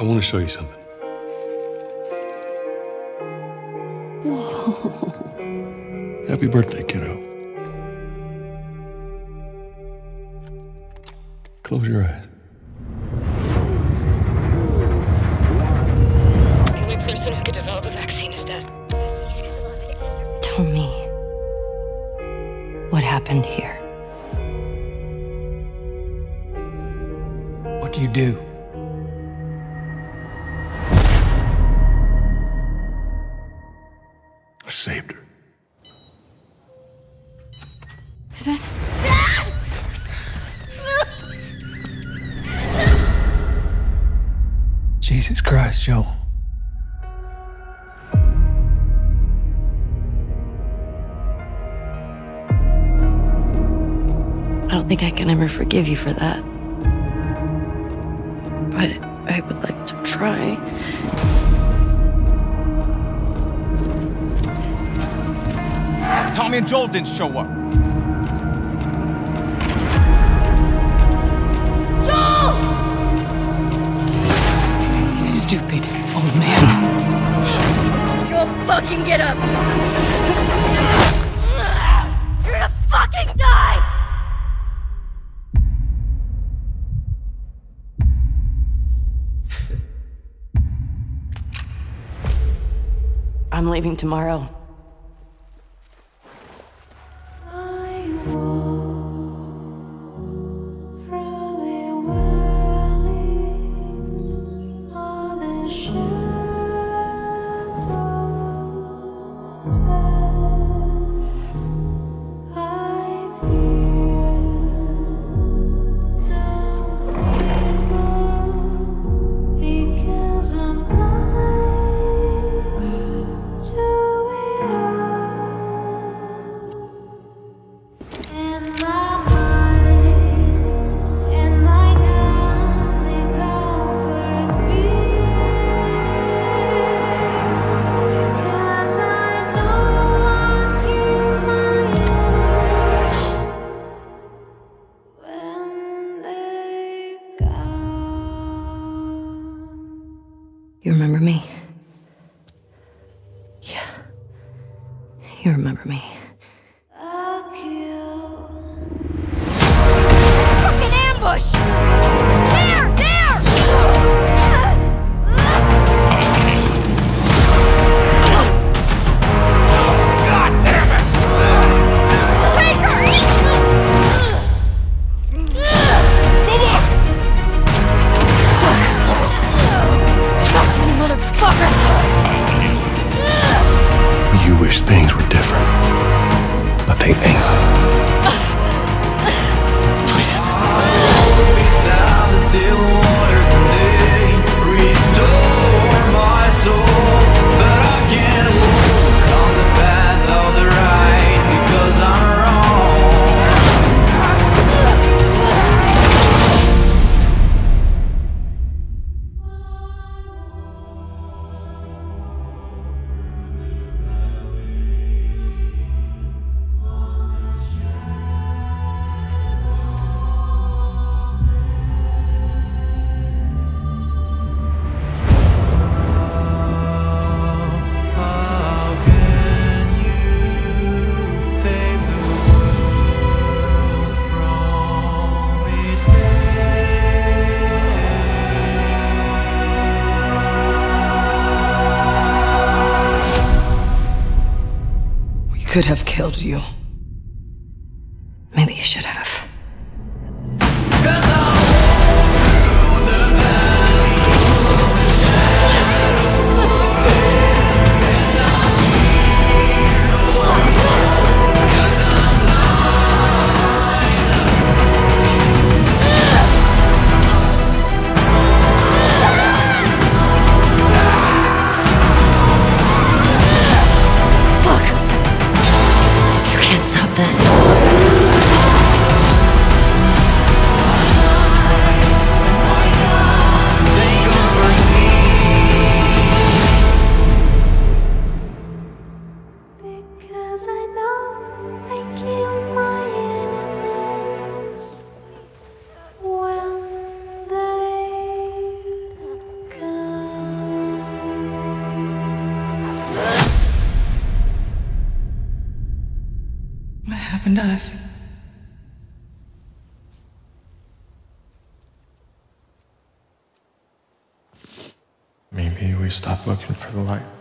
I want to show you something. Whoa. Happy birthday, kiddo. Close your eyes. The only person who could develop a vaccine is dead. Tell me what happened here. What do you do? Jesus Christ, Joe. I don't think I can ever forgive you for that. But I would like to try. Tommy and Joel didn't show up. I'm leaving tomorrow. You remember me? Yeah. You remember me. Could have killed you. To us. Maybe we stop looking for the light.